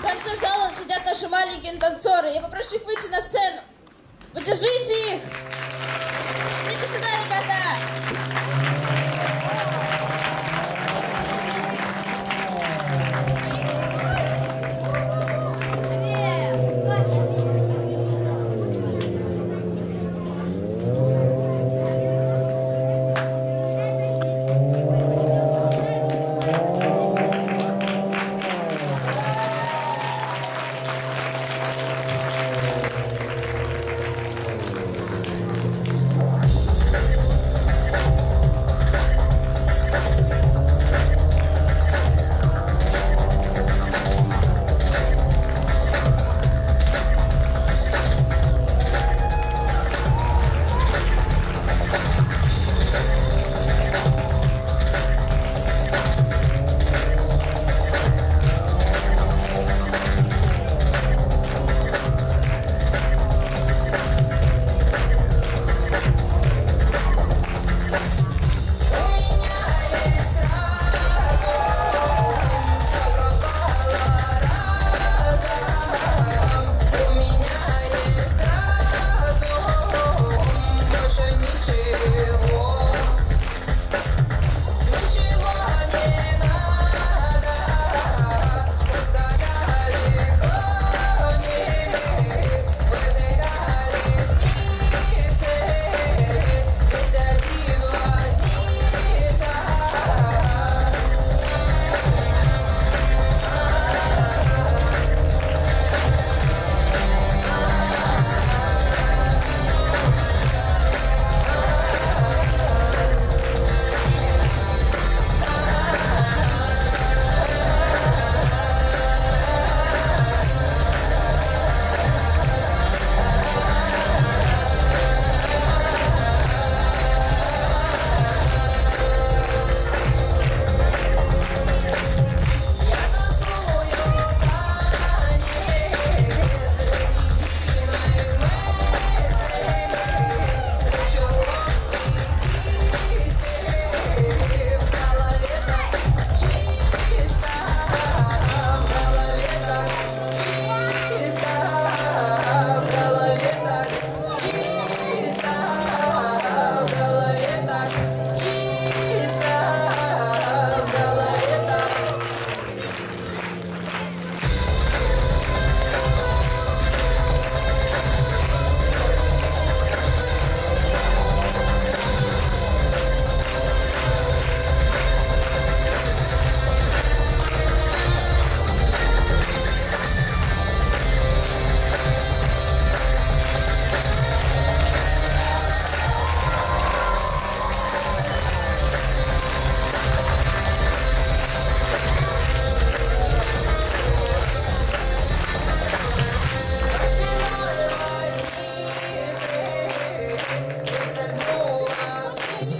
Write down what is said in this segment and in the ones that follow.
В конце зала сидят наши маленькие танцоры. Я попрошу их выйти на сцену. Поддержите их! Идите сюда, ребята!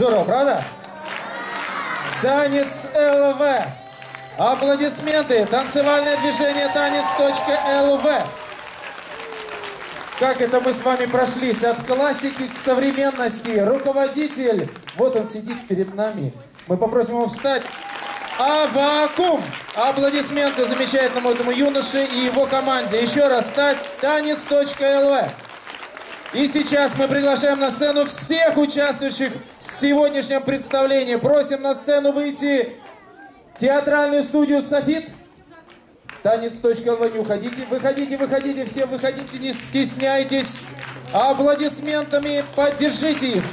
Здорово, правда? Танец ЛВ. Аплодисменты. Танцевальное движение танец.лв. Как это мы с вами прошлись от классики к современности. Руководитель, вот он сидит перед нами. Мы попросим его встать. Авакум. Аплодисменты замечательному этому юноше и его команде. Еще раз, стать танец.лв. И сейчас мы приглашаем на сцену всех участвующих в сегодняшнем представлении. Просим на сцену выйти театральную студию «Софит». Танец.лв, не уходите, выходите, выходите, все выходите, не стесняйтесь. Аплодисментами поддержите их.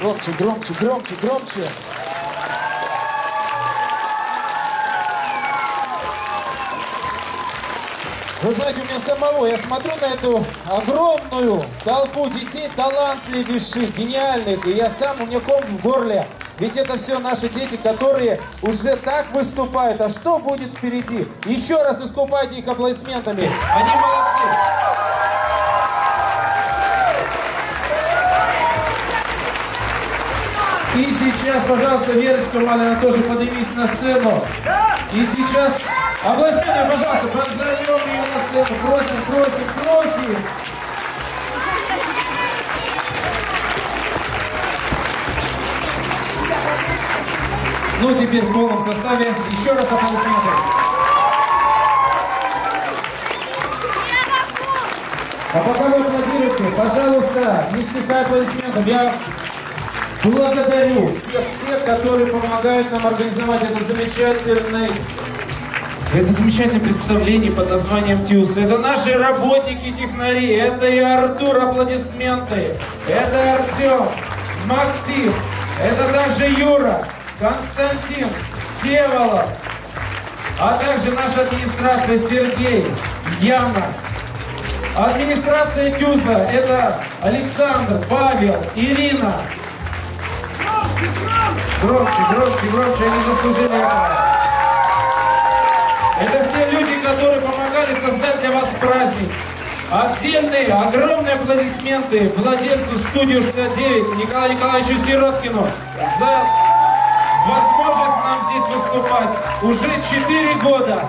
Громче, громче, громче, громче. Вы знаете, у меня самого, я смотрю на эту огромную толпу детей, талантливейших, гениальных, и я сам, у меня ком в горле. Ведь это все наши дети, которые уже так выступают. А что будет впереди? Еще раз искупайте их аплодисментами. Они молодцы. И сейчас, пожалуйста, Верочка Малина тоже поднимись на сцену. И сейчас Аплодисменты, пожалуйста, позовем ее на сцену. Просим, просим, просим. Ну, теперь в полном составе. Еще раз аплодисменты. А пока вы аплодируете, пожалуйста, не стихай аплодисментов. Я благодарю всех тех, которые помогают нам организовать этот замечательный это замечательное представление под названием ТЮС. Это наши работники технари. Это и Артур, аплодисменты. Это Артем, Максим. Это также Юра, Константин, Севолод. А также наша администрация Сергей, Яна. Администрация ТЮЗа – это Александр, Павел, Ирина. Громче, громче, громче, они заслужили этого. Это все люди, которые помогали создать для вас праздник. Отдельные, огромные аплодисменты владельцу студии 69 Николаю Николаевичу Сироткину за возможность нам здесь выступать. Уже 4 года.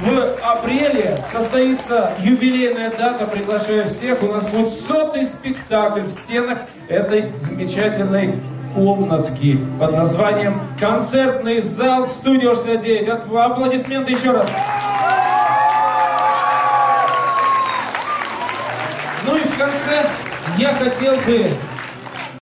В апреле состоится юбилейная дата. Приглашаю всех. У нас будет сотый спектакль в стенах этой замечательной комнатки под названием «Концертный зал Студио 69». Аплодисменты еще раз. Ну и в конце я хотел бы